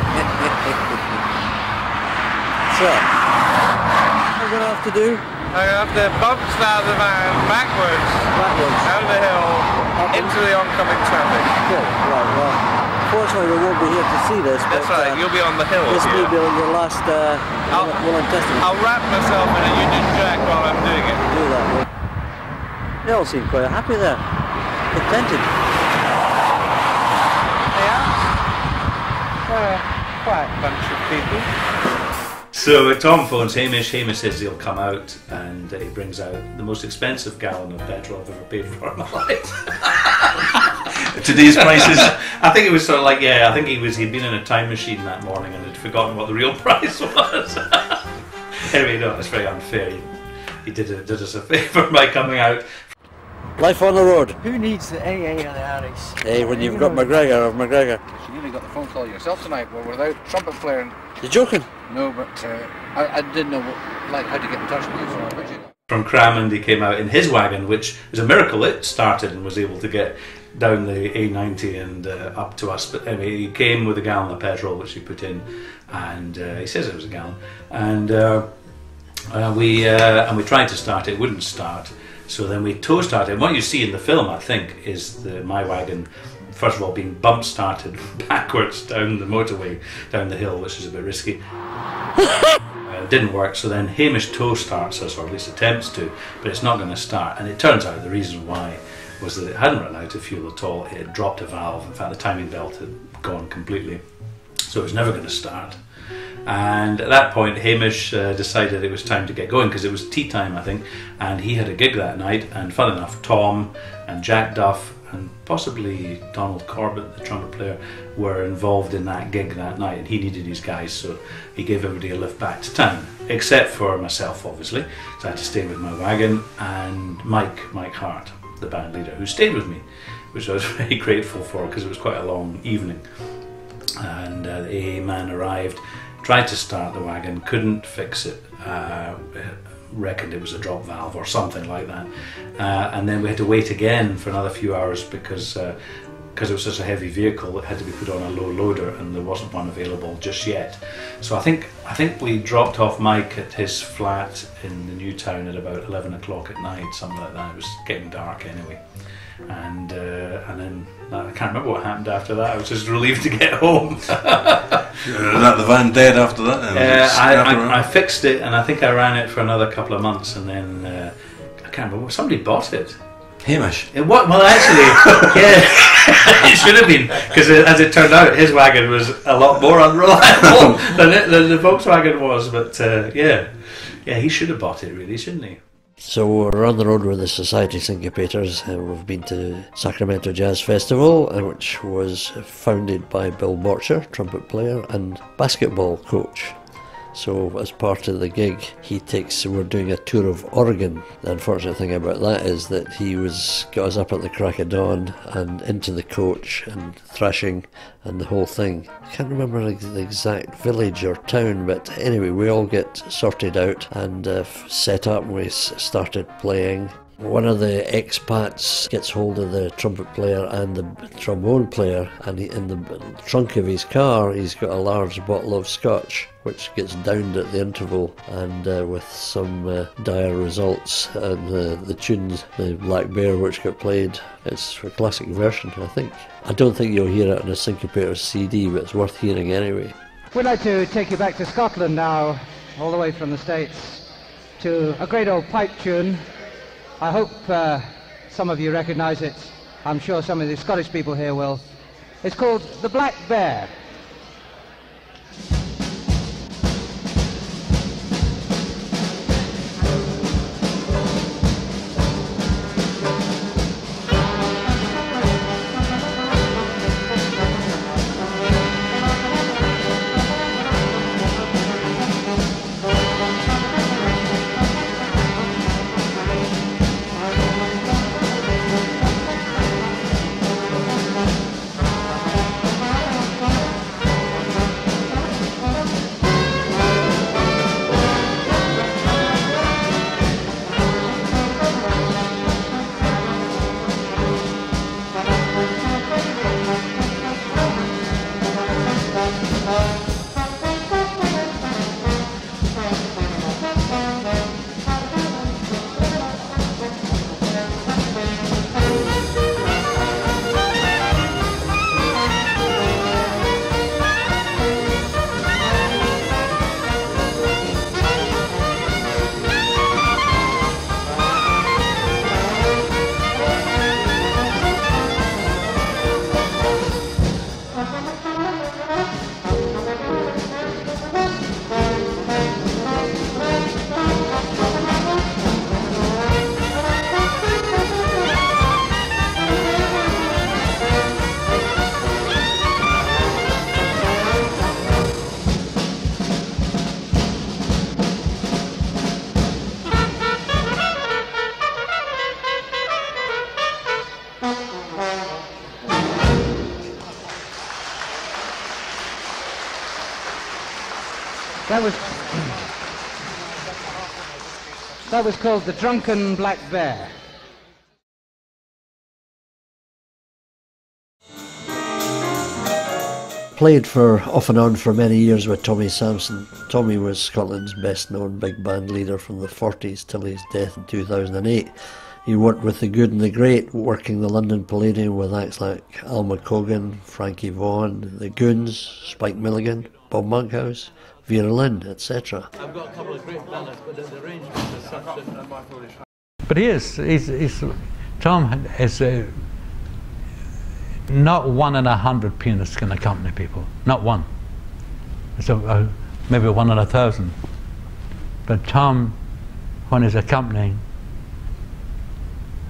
So, what we're going to have to do? I have to bump start the van backwards, Backwards. down the hill, into the oncoming traffic. Okay, right, well, fortunately we won't be here to see this, That's but right, uh, you'll be on the hill this may here. be your last uh, I'll- will and testament. I'll wrap myself in a Union Jack while I'm doing it. do that. They all seem quite happy there, contented. Yeah? They're a quiet bunch of people. So Tom phones Hamish. Hamish says he'll come out, and uh, he brings out the most expensive gallon of petrol I've ever paid for in my (laughs) life. Today's prices. I think it was sort of like yeah. I think he was he'd been in a time machine that morning and had forgotten what the real (laughs) price was. (laughs) anyway, no, it's very unfair. He, he did, it, did us a favour by coming out. Life on the road. Who needs the AA and the Harris? Hey, when you've got McGregor of McGregor. You nearly got the phone call yourself tonight. Well, without trumpet flaring. You're joking? No, but uh, I, I didn't know what, like how to get in touch with you, so I appreciate. From Cramond, he came out in his wagon, which was a miracle. It started and was able to get down the A90 and uh, up to us. But anyway, he came with a gallon of petrol, which he put in, and uh, he says it was a gallon. And uh, uh, we uh, and we tried to start it, wouldn't start. So then we tow started. And what you see in the film, I think, is the my wagon. First of all, being bump started (laughs) backwards down the motorway, down the hill, which is a bit risky. (laughs) Uh, didn't work, so then Hamish tow starts us, or at least attempts to, but it's not going to start. And it turns out the reason why was that it hadn't run out of fuel at all. It had dropped a valve. In fact, the timing belt had gone completely, so it was never going to start. And at that point, Hamish uh, decided it was time to get going because it was tea time, I think, and he had a gig that night. And fun enough, Tom and Jack Duff and possibly Donald Corbett, the trumpet player, were involved in that gig that night, and he needed his guys, so he gave everybody a lift back to town, except for myself, obviously. So I had to stay with my wagon, and Mike, Mike Hart, the band leader, who stayed with me, which I was (laughs) very grateful for because it was quite a long evening. And uh, the man arrived, tried to start the wagon, couldn't fix it. Uh, reckoned it was a drop valve or something like that. Uh, and then we had to wait again for another few hours because because it was such a heavy vehicle, it had to be put on a low loader, and there wasn't one available just yet. So I think I think we dropped off Mike at his flat in the new town at about eleven o'clock at night, something like that. It was getting dark anyway. And uh, and then I can't remember what happened after that. I was just relieved to get home. (laughs) Is that the van dead after that? then? Was it Uh, I. I, I fixed it and I think I ran it for another couple of months and then uh, I can't remember. Somebody bought it. Hamish. It, what, well, actually, yeah, (laughs) it should have been because as it turned out, his wagon was a lot more unreliable (laughs) than, it, than the Volkswagen was. But uh, yeah, yeah, he should have bought it, really, shouldn't he? So we're on the road with the Society Syncopators. Uh, we've been to Sacramento Jazz Festival, uh, which was founded by Bill Borcher, trumpet player and basketball coach. So as part of the gig, he takes. We're doing a tour of Oregon. The unfortunate thing about that is that he was got us up at the crack of dawn and into the coach and thrashing and the whole thing. I can't remember the exact village or town, but anyway, we all get sorted out and uh, set up. We started playing. One of the expats gets hold of the trumpet player and the trombone player, and he, in the trunk of his car, he's got a large bottle of scotch, which gets downed at the interval, and uh, with some uh, dire results. And uh, the tunes, the Black Bear, which got played, it's a classic version, I think. I don't think you'll hear it on a syncopator CD, but it's worth hearing anyway. We'd like to take you back to Scotland now, all the way from the States, to a great old pipe tune. I hope uh, some of you recognise it. I'm sure some of the Scottish people here will. It's called The Black Bear. That was that was called the Drunken Black Bear. Played for off and on for many years with Tommy Sampson. Tommy was Scotland's best known big band leader from the 40s till his death in 2008. He worked with the good and the great, working the London Palladium with acts like Al McCogan, Frankie Vaughan, the Goons, Spike Milligan, Bob Monkhouse, Vera Lynn, etc. I've got a couple of great ballads, but the arrangements are such that... But he is, he's, he's, Tom is uh, not one in a hundred pianists can accompany people, not one. So uh, maybe one in a thousand. But Tom, when he's accompanying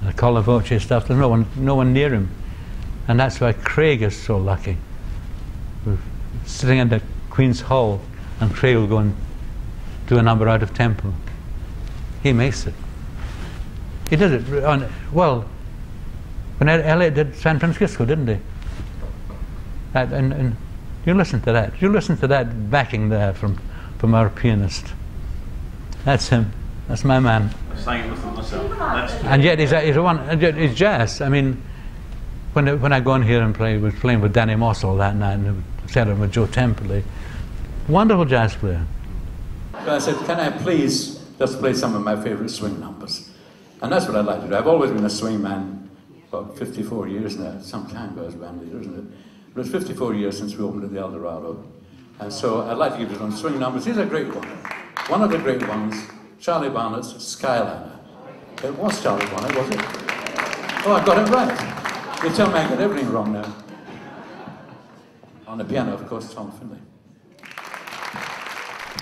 the Colla Voce stuff, there's no one, no one near him. And that's why Craig is so lucky. We're sitting in the Queen's Hall and Craig will go and do a number out of tempo. He makes it. He did it on, well, when Elliot did San Francisco, didn't he? That, and, and you listen to that. You listen to that backing there from, from our pianist. That's him. That's my man. I sang it with them myself. That's And yet he's, a, he's, a one, and yet he's jazz. I mean, when, I- when I go in here and play, was playing with Danny Moss all that night and setting with Joe Temperley. Wonderful jazz player. So I said, can I please just play some of my favourite swing numbers? And that's what I'd like to do. I've always been a swing man, about 54 years now. Some time goes leader, isn't it? But it's 54 years since we opened at the El Dorado. And so I'd like to give you some swing numbers. These a great one. One of the great ones, Charlie Barnet's Skyliner. It was Charlie Barnett, was it? Oh, I got it right. You tell me I got everything wrong now. On the piano, of course, Tom Finlay.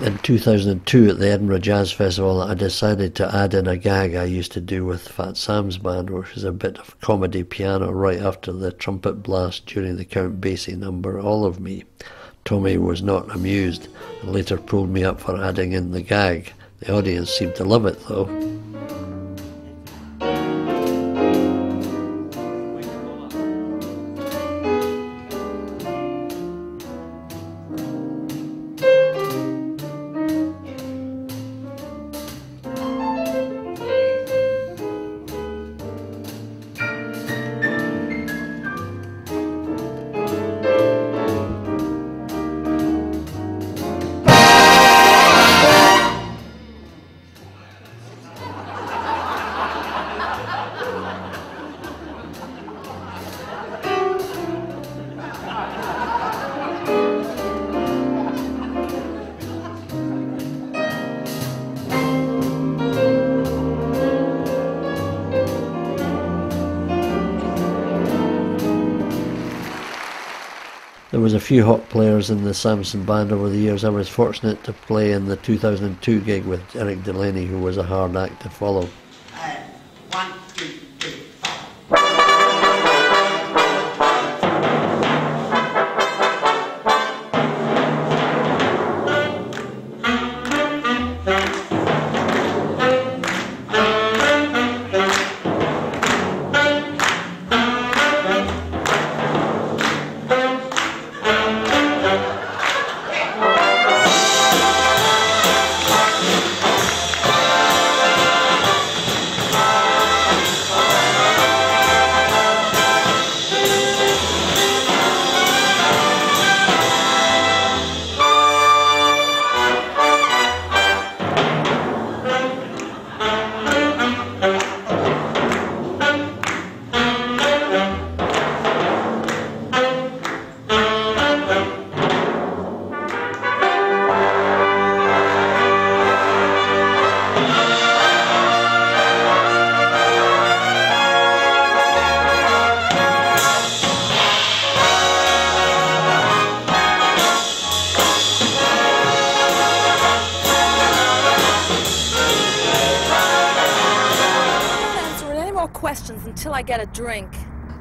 In 2002 at the Edinburgh Jazz Festival, I decided to add in a gag I used to do with Fat Sam's band, which is a bit of comedy piano right after the trumpet blast during the Count Basie number, All of Me. Tommy was not amused and later pulled me up for adding in the gag. The audience seemed to love it though. Players in the Sampson band over the years. I was fortunate to play in the 2002 gig with Eric Delaney, who was a hard act to follow. Drink.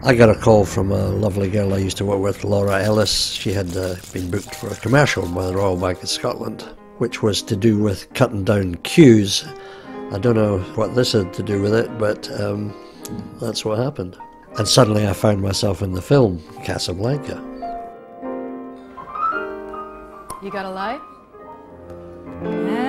I got a call from a lovely girl I used to work with, Laura Ellis. She had uh, been booked for a commercial by the Royal Bank of Scotland, which was to do with cutting down queues. I don't know what this had to do with it, but um, that's what happened. And suddenly I found myself in the film Casablanca. You got a light? Every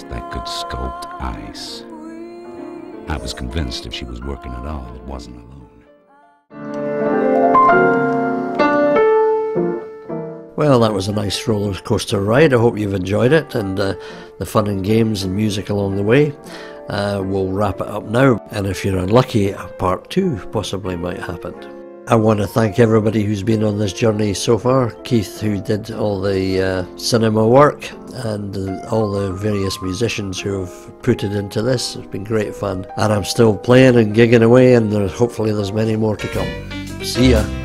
that could sculpt ice. I was convinced if she was working at all, it wasn't alone. Well, that was a nice roller coaster ride. I hope you've enjoyed it and uh, the fun and games and music along the way. Uh, we'll wrap it up now, and if you're unlucky, part two possibly might happen. I want to thank everybody who's been on this journey so far. Keith, who did all the uh, cinema work, and uh, all the various musicians who have put it into this. It's been great fun. And I'm still playing and gigging away, and there's, hopefully there's many more to come. See ya.